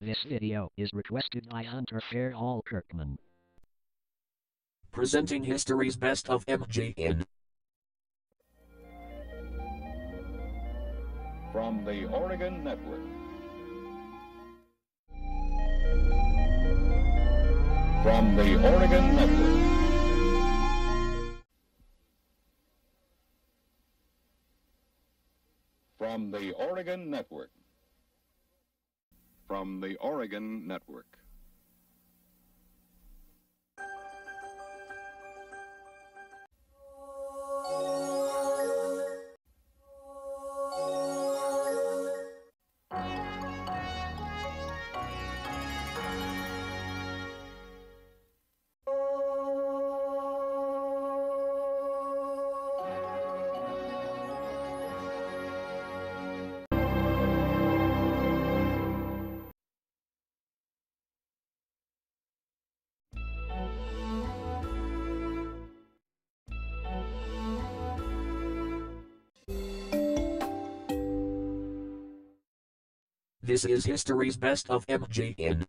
This video is requested by Hunter Fairhall Kirkman. Presenting history's best of MGN. From the Oregon Network. From the Oregon Network. From the Oregon Network. From the Oregon Network. This is history's best of MGN.